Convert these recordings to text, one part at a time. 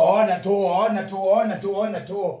ona tu ona tu ona tu ona tu.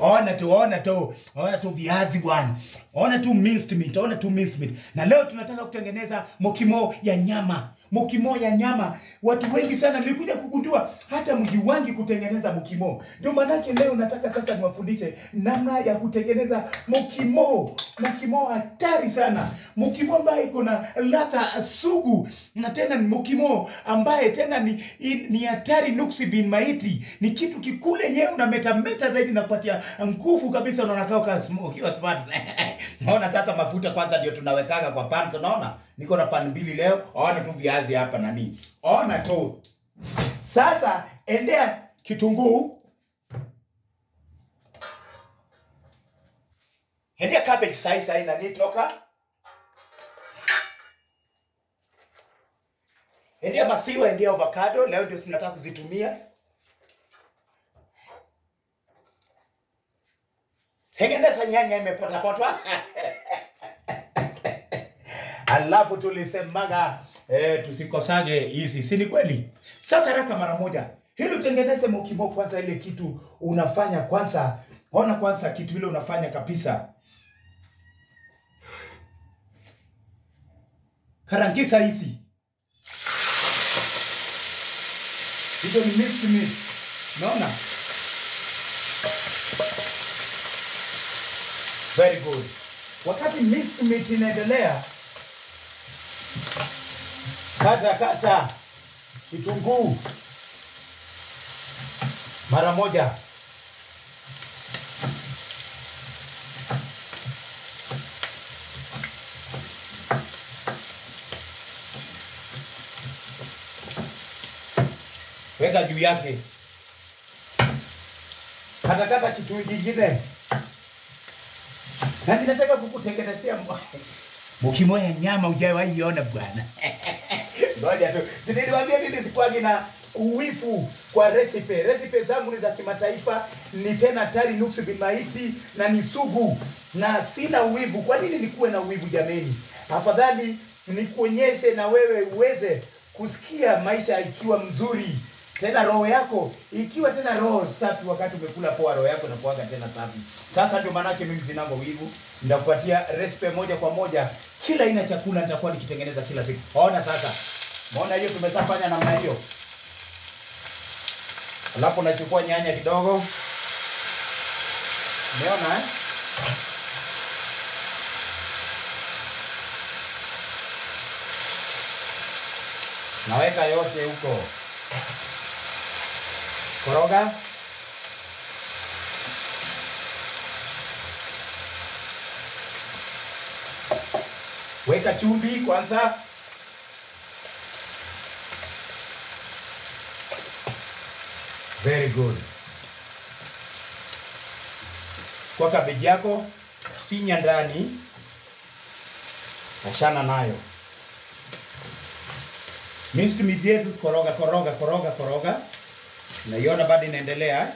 Ona tu ona tu. Ona tu viazi bwana. Ona tu minced meat ona tu minced meat. Na leo tunataka kutengeneza mokimo ya nyama mokimo ya nyama. Watu wengi sana nilikuja kugundua hata mjiwangi kutengeneza mukimo. ndio maanake leo nataka sasa niwafundishe namna ya kutengeneza mukimo, mukimo hatari sana. Mukimo ambaye iko na ladha sugu na tena ni mukimo ambaye tena ni ni hatari nuksi bin maiti. Ni kitu kikule yenyewe unametameta zaidi nakupatia nguvu kabisa unaona kaa uka- ukiwa smart. Naona sasa mafuta kwanza ndio tunawekaga kwa pan tunaona niko na pan mbili leo. Aone tu viazi hapa nani ona tu. Sasa endea kitunguu. Endea cabbage sai sai nani toka. Endea masiwa, endea avocado. Leo ndio tunataka kuzitumia. Tengeneza nyanya imepotapotwa. Alafu tulisemaga eh, tusikosage hizi. Si ni kweli? Sasa raka mara moja. Hili utengeneze mokimo kwanza ile kitu unafanya kwanza. Ona kwanza kitu ile unafanya kabisa. Karangisa hizi. Hizo ni mixed naona? Very good. Wakati mixed inaendelea kata kata. Kitunguu. Mara moja. Weka juu yake. Kata kata kitu kingine. Na ninataka kukutengenezea mukimo ya nyama ujawahi iona bwana ngoja tu. Niliwaambia mimi sikuagi na uwifu kwa recipe? Recipe zangu ni za kimataifa ni tena tari nuksi bimaiti na ni sugu na sina uwivu kwa nini nikuwe na uwivu jameni? Afadhali nikuonyeshe na wewe uweze kusikia maisha ikiwa mzuri. Tena roho yako ikiwa tena roho safi wakati umekula poa roho yako inakuaga tena safi. Sasa ndio maanake mimi sinango wivu nitakupatia recipe moja kwa moja. Kila aina chakula nitakuwa nikitengeneza kila siku. Ona sasa maona hiyo tumeshafanya namna hiyo? Alafu nachukua nyanya kidogo. Umeona eh? naweka yote huko. Koroga. Weka chumvi kwanza very good. Kwa kabeji yako finya ndani achana nayo. Minced meat yetu koroga koroga koroga koroga. Naiona bado inaendelea.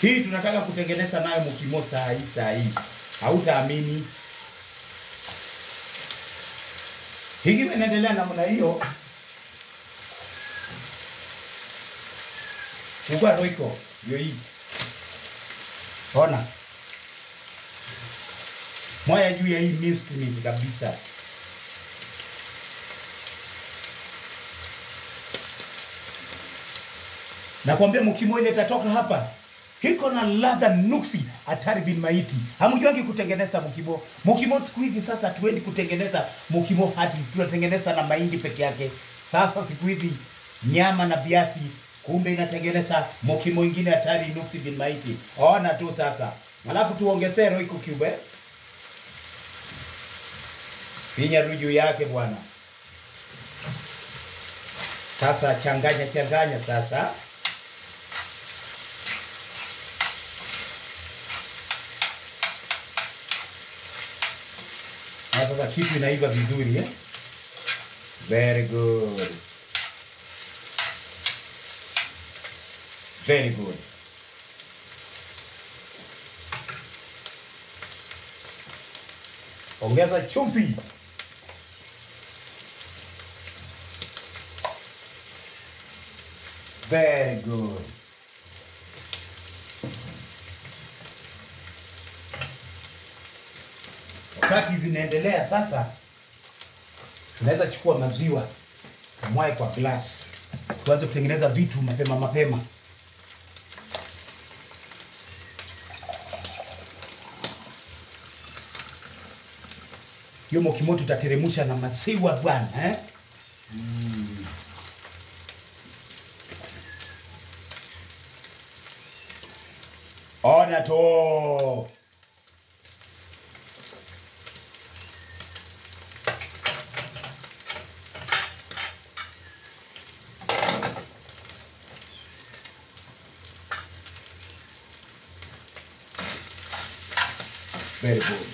Hii tunataka kutengeneza nayo mukimo tai tai, hautaamini. Hiki inaendelea namna hiyo fungua roiko hii. Ona. Moya juu ya hii minced mimi kabisa. Nakwambia mukimo ile itatoka hapa. Hiko na ladha nuksi hatari bin maiti. Hamjuangi kutengeneza mukimo. Mukimo siku hizi sasa tuendi kutengeneza mukimo hati. Tunatengeneza na mahindi peke yake. Sasa siku hizi nyama na viazi kumbe inatengeneza moki mwingine hatari nuksi bin maiti. Ona tu sasa. Alafu tuongezee roiko cube finya ruju yake bwana. Sasa changanya changanya sasa. Sasa kitu inaiva vizuri eh? very good very good ongeza chumvi Very good. Wakati zinaendelea sasa, tunaweza chukua maziwa tumwae kwa glasi, tuanze kutengeneza vitu mapema mapema. Hiyo kimoto tutateremsha na maziwa bwana eh? Mm. Ona to. Very good.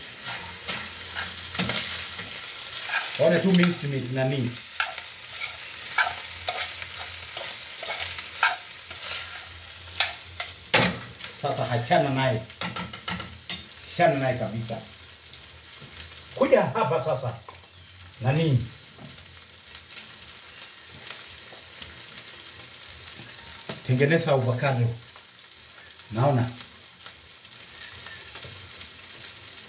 Ona tu mixed meat nani. Sasa hachana naye, hachana naye kabisa. Kuja hapa sasa, nani, tengeneza avocado. Naona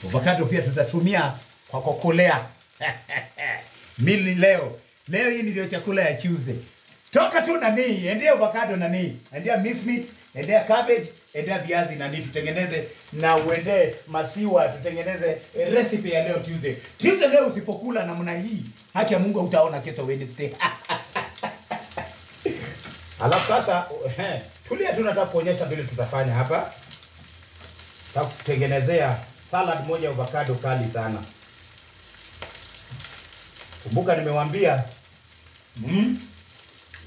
avocado pia tutatumia kwa kukolea mili leo. Leo hii ndio chakula ya Tuesday. Toka tu nani, endea avocado nani, endea minced meat, endea cabbage, endea viazi nani, tutengeneze na uendee masiwa, tutengeneze recipe ya leo Tuesday. Tuesday leo usipokula namna hii, haki ya Mungu utaona kesho Wednesday. Alafu sasa eh, tulia tu, nataka kuonyesha vile tutafanya hapa. Tutakutengenezea salad moja avocado kali sana. Kumbuka nimewambia mm,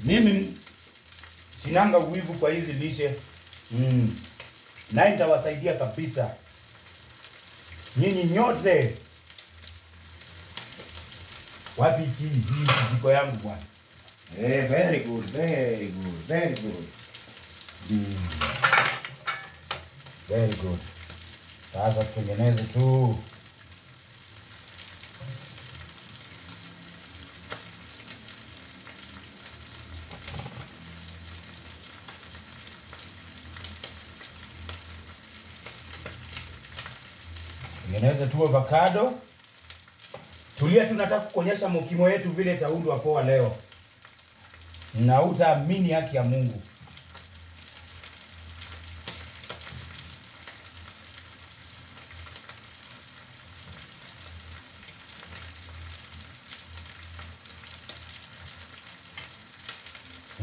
mimi sinanga uwivu kwa hizi lishe mm, na itawasaidia kabisa nyinyi nyote. Wapi hii hii kijiko yangu bwana? Eh, very good, very good, very good. Mm. Very good. Sasa tutengeneze tu tu avocado. Tulia, tunataka kuonyesha mokimo yetu vile itaundwa poa leo, na utaamini haki ya Mungu.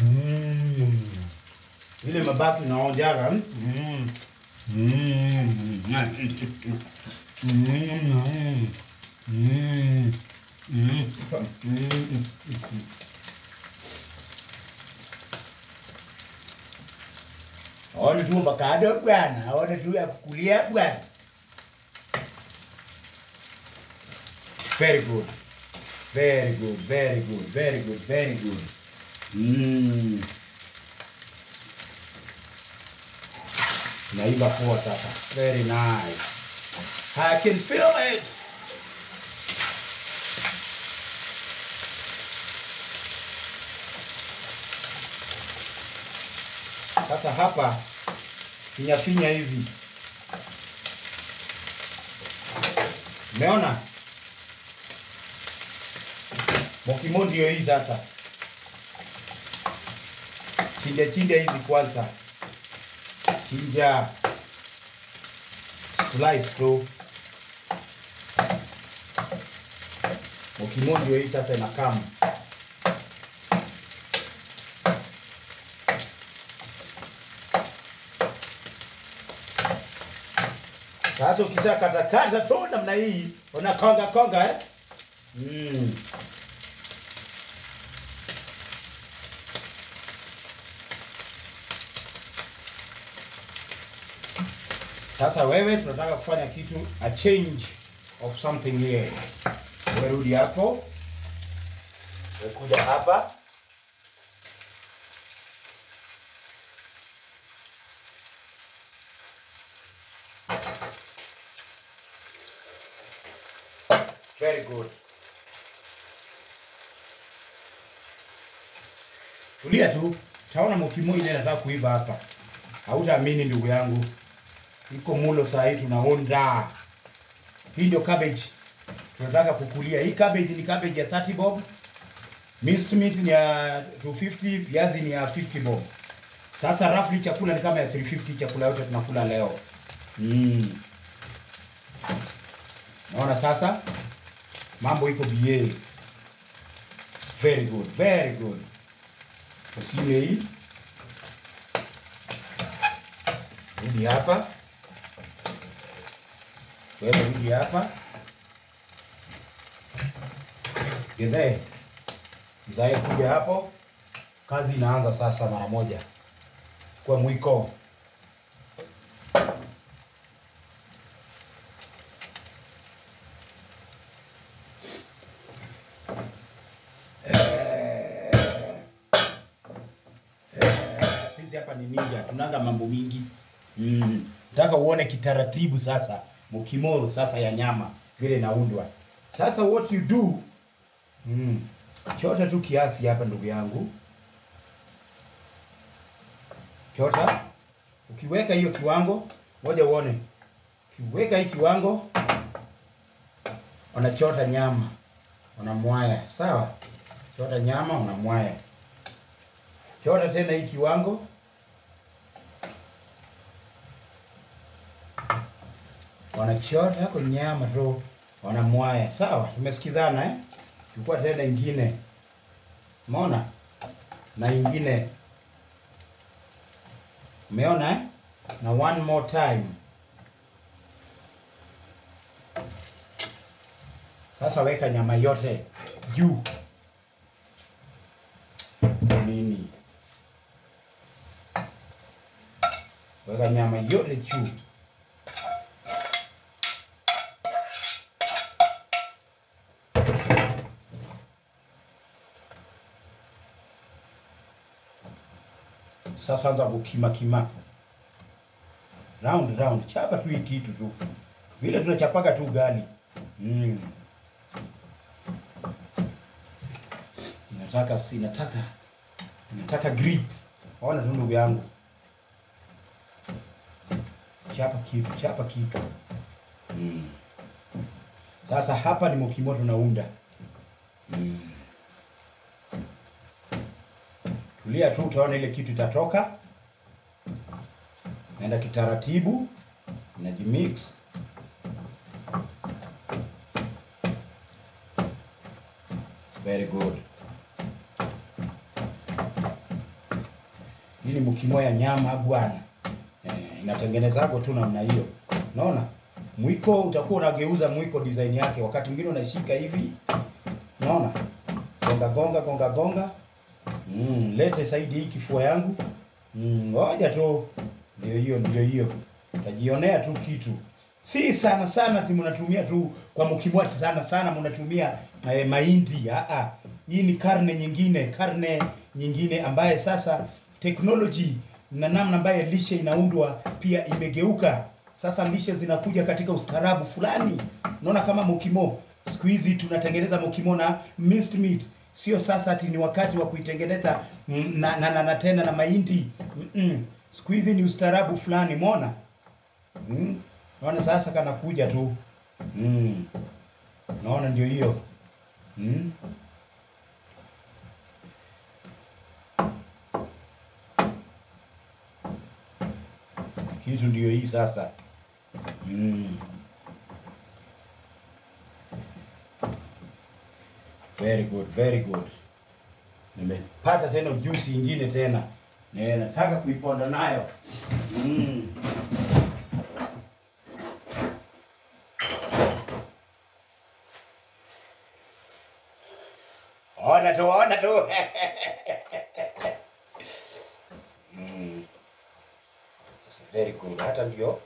Mm. Ile mabaki naonjaga mm. Mm. Ona tu avocado bwana, ona tu ya kukulia bwana. Very good. Very good, very good, very good, very good. Mm. Naiva poa sasa. Very nice. I can feel it. Sasa hapa finya finya hivi. Umeona? Mokimo ndio hii sasa. Chinja chinja hivi kwanza. Chinja slice tu. Ndio hii sasa inakama. Sasa ukisha kata kata tu namna hii, unakonga konga eh? Mm. Sasa wewe tunataka kufanya kitu a change of something here. Wewe rudi hapo. umekuja kuja hapa. Very good. Tulia tu. taona mokimo ile nataka kuiva hapa. Hautaamini ndugu yangu, iko mulo saa hii tunaonda. Hii ndio cabbage tunataka kukulia. Hii cabbage ni cabbage ya 30 bob, minced meat ni ya 250, viazi ni ya 50 bob. Sasa roughly chakula ni kama ya 350 chakula yote tunakula leo. Mm. Naona sasa mambo iko bie. Very good, very good. Usiwe hii. Rudi hapa. Wewe rudi hapa. Gede. Mzae kuja hapo. Kazi inaanza sasa mara moja. Kwa mwiko. Hapa ni ninja, tunanga mambo mingi. Mm. Uone kitaratibu sasa mukimoro sasa ya nyama vile naundwa. Sasa what you do mm. Chota tu kiasi hapa ndugu yangu. Chota. Ukiweka hiyo kiwango, ngoja uone. Ukiweka hii kiwango unachota nyama. Unamwaya, sawa? Chota nyama unamwaya. Chota tena hii kiwango. Wanachota kwa nyama tu wanamwaya. Sawa, tumesikizana eh? Chukua tena ingine. Umeona? Na ingine. Umeona eh? Na one more time. Sasa weka nyama yote juu. Nini? Weka nyama yote juu. Sasa anza kukima kima. Round round. Chapa tu hii kitu tu. Vile tunachapaga tu ugali. Mm. Inataka si inataka inataka grip. Ona tu ndugu yangu. Chapa kitu, chapa kitu. Mm. Sasa hapa ni mokimo tunaunda. Mm. Tulia tu utaona ile kitu itatoka. Naenda kitaratibu, najimix. Very good. Hii ni mukimo ya nyama bwana. Eh, inatengenezago tu namna hiyo. Unaona? Mwiko utakuwa unageuza mwiko design yake, wakati mwingine unashika hivi. Unaona? Gonga gonga gonga gonga. Mm, lete saidi hii kifua yangu. Mm, ngoja tu. Ndio hiyo, ndio hiyo. Tajionea tu kitu. Si sana sana ti mnatumia tu kwa mkimwati sana sana mnatumia eh, mahindi. Ah ah. Hii ni karne nyingine, karne nyingine ambaye sasa teknoloji na namna ambayo lishe inaundwa pia imegeuka. Sasa lishe zinakuja katika ustaarabu fulani. Unaona kama mokimo siku hizi tunatengeneza mokimo na minced meat sio sasa ati ni wakati wa kuitengeneza na, na, na, na tena na mahindi mm -mm. Siku hizi ni ustaarabu fulani, mona mm. Naona sasa kanakuja tu mm. Naona ndio hiyo mm. Kitu ndio hii sasa mm. Very good, very good. Nimepata tena ujuzi ingine tena. Ne, nataka kuiponda nayo. Mm. Ona tu, ona tu. mm. Sasa very good. Hata ndio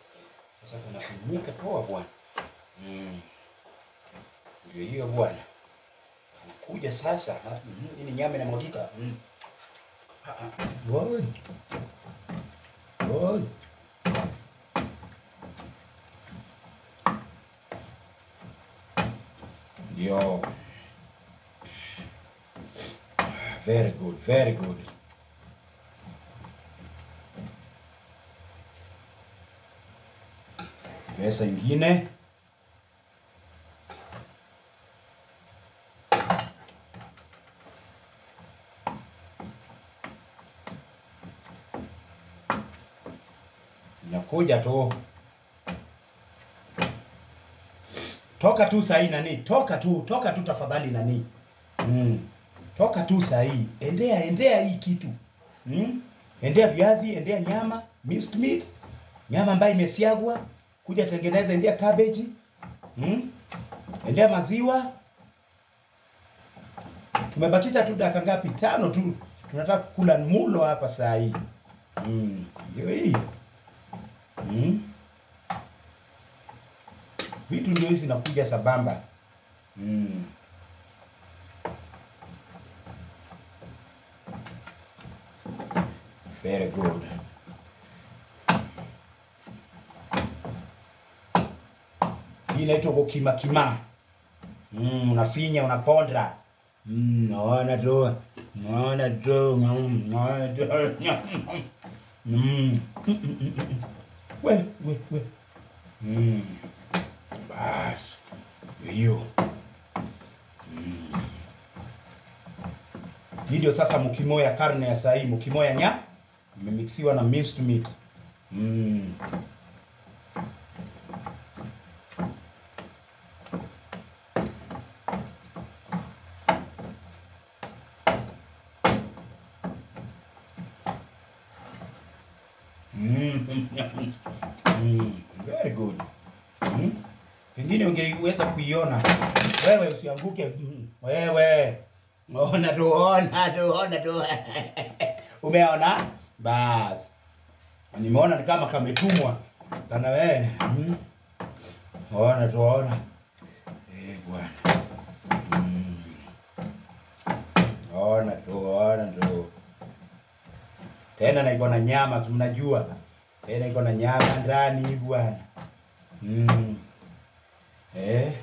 sasa tunafunika poa bwana. Mm. Ndio hiyo bwana kuja sasa nini mm-hmm. nyama inamwagika. Mm-hmm. Ah, ah. Boy. Yo. Very good, very good. Pesa ingine? Inakuja tu. Toka tu sahii nani? Toka tu toka tu tafadhali nani? Mm. toka tu sahii. Endea endea hii kitu. Mm. endea viazi endea nyama minced meat. Nyama ambayo imesiagwa. Kuja tengeneza endea cabbage. Mm. endea maziwa. Tumebakiza tu dakika ngapi? Tano tu. Tunataka kula mulo hapa saa hii. mm. Mm. vitu ndio hizi zinakuja sabamba mm. very good hii inaitwa kukima kima mm, unafinya unaponda mm, naona tu naona tu mm, naona tu mm. We we we mm. basi hiyo mm. hii ndio sasa mukimo ya karne ya sahii mukimo ya nya imemixiwa na minced meat mm. Mm. Good. Mm. Pengine ungeweza kuiona wewe, usianguke. Mm. Wewe ona tu, ona tu, ona tu. Umeona? Bas, nimeona ni kama kametumwa kana wewe. Mm. Ona tu, ona. Eh, bwana. Mm. Ona tu, ona tu tena na iko na nyama, mnajua tena iko na nyama ndani bwana. Mm. Eh.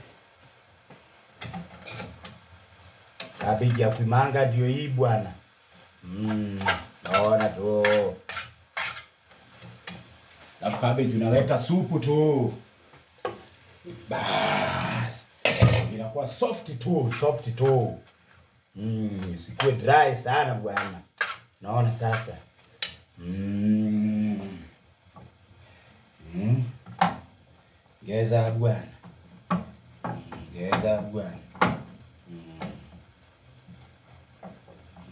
Kabeji ya kuimanga ndio hii bwana. Mm. Naona tu. Alafu kabeji unaweka supu tu. Bas. Inakuwa soft tu, soft tu. Mm, sikuwe dry sana bwana. Naona sasa. Mm. Mm. Ngeza bwana. Ngeza bwana. Mm.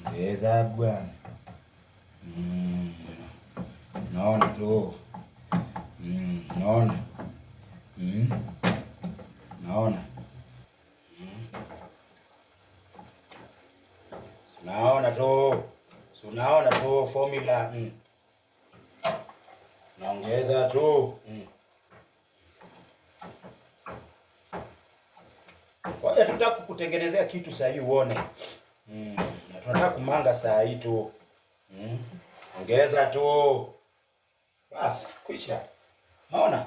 Ngeza bwana. Naona tu. Naona. Naona. Naona tu. So unaona tu formula mm. Naongeza tu mm. Kwa hiyo tunataka kukutengenezea kitu saa hii uone mm. Na tunataka kumanga saa hii tu mm. Ongeza tu basi, kwisha. Maona?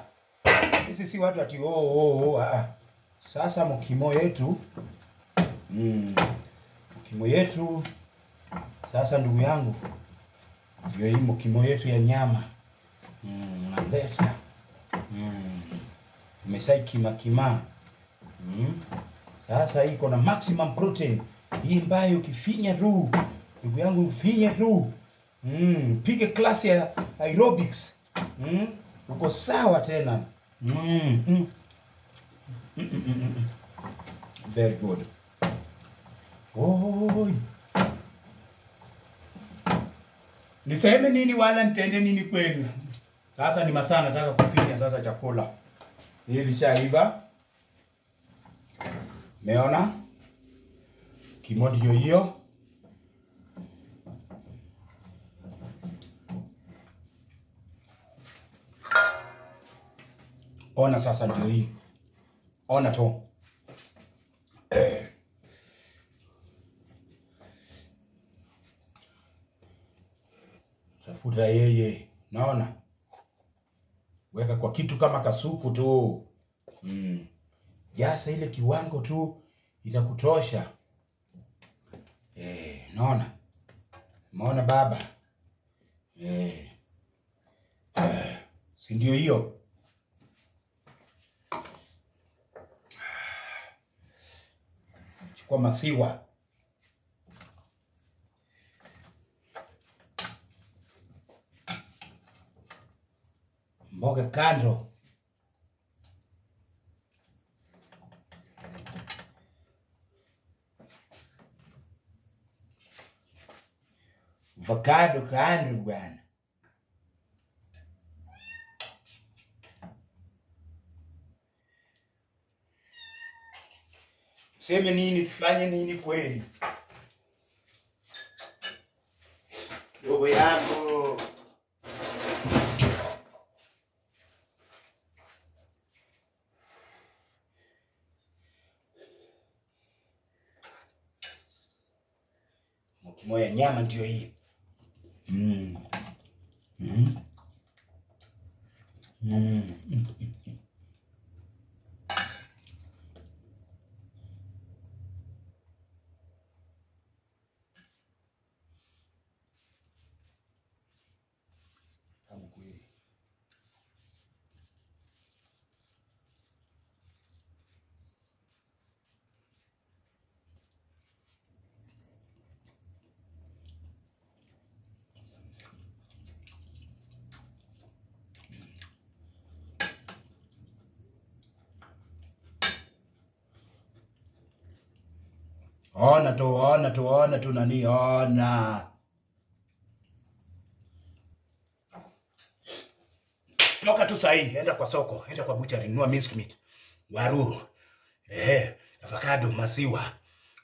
sisi si watu ati oh, oh, oh, ah. Sasa mkimo yetu mm. Mkimo yetu sasa ndugu yangu, ndio hii mkimo yetu ya nyama mm, unaleta mm, umesai kima kima mm. Sasa iko na maximum protein hii ambayo ukifinya tu ndugu yangu, ufinye tu mm, pige klasi ya aerobics mm, uko sawa tena mm, mm. Mm, mm, mm, mm. Very good. Oi. Niseme nini wala nitende nini kwenu? Sasa ni masaa nataka kufinya sasa chakula. Hii lishaiva. Meona? Kimo ndio hiyo. Ona sasa ndio hii. Ona tu. Tafuta yeye, naona weka kwa kitu kama kasuku tu mm jaza ile kiwango tu itakutosha. Eh, e, naona maona baba e, e, si ndio hiyo? Chukua masiwa mboga kando. Avocado kando bwana. Seme nini, tufanye nini kweli? Roho yangu. Mokimo ya nyama ndio hii. Mm. Mm. Mm. Tamu kweli. Ona tu, ona tu, ona tu nani, ona. Toka tu sahi, enda kwa soko, enda kwa buchari, nunua minced meat, waru, eh, avocado, maziwa,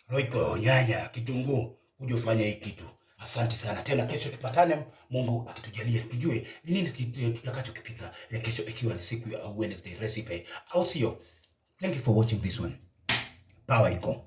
roiko, nyanya, kitunguu, kuja ufanye hii kitu. Asante sana tena, kesho tupatane, Mungu akitujalia, tujue ni nini kit- tutakachokipika ya kesho, ikiwa ni siku ya Wednesday recipe, au sio? Thank you for watching this one. Power iko.